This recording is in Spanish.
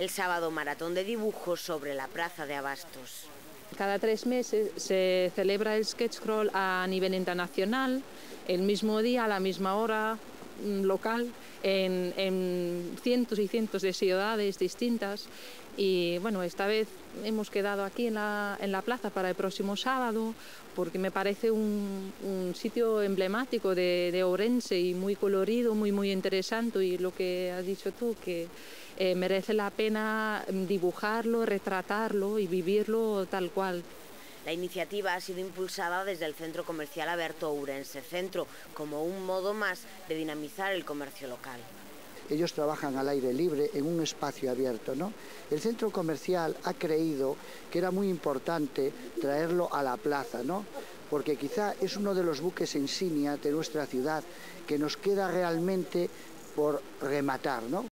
El sábado maratón de dibujos sobre la plaza de Abastos. Cada tres meses se celebra el sketch crawl a nivel internacional, el mismo día, a la misma hora, local, en, en, cientos y cientos de ciudades distintas. Y bueno, esta vez hemos quedado aquí en la, en la plaza para el próximo sábado, porque me parece un, un sitio emblemático de, Ourense y muy colorido, muy, muy interesante. Y lo que has dicho tú, que eh, merece la pena dibujarlo, retratarlo y vivirlo tal cual. La iniciativa ha sido impulsada desde el Centro Comercial Aberto Ourense Centro como un modo más de dinamizar el comercio local. Ellos trabajan al aire libre en un espacio abierto, ¿no? El centro comercial ha creído que era muy importante traerlo a la plaza, ¿no? Porque quizá es uno de los buques insignia de nuestra ciudad que nos queda realmente por rematar, ¿no?